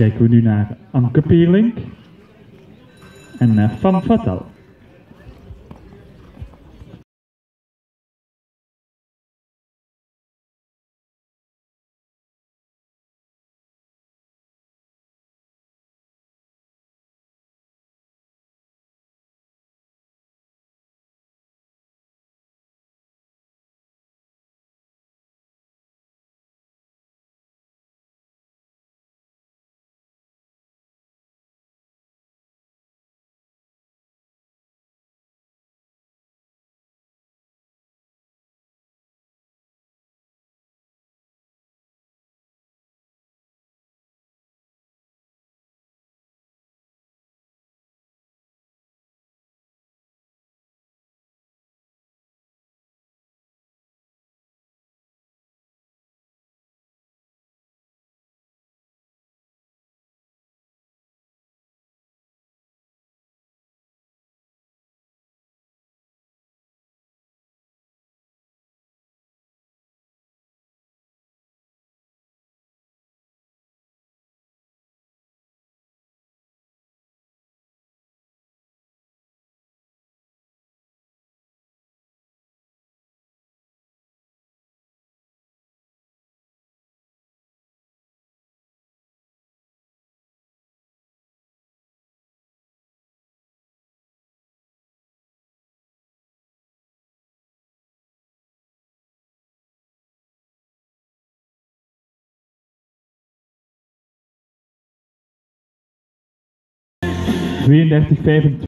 kijken we nu naar Anke Pierlink en uh, Van Fatal. Tweeëndertig,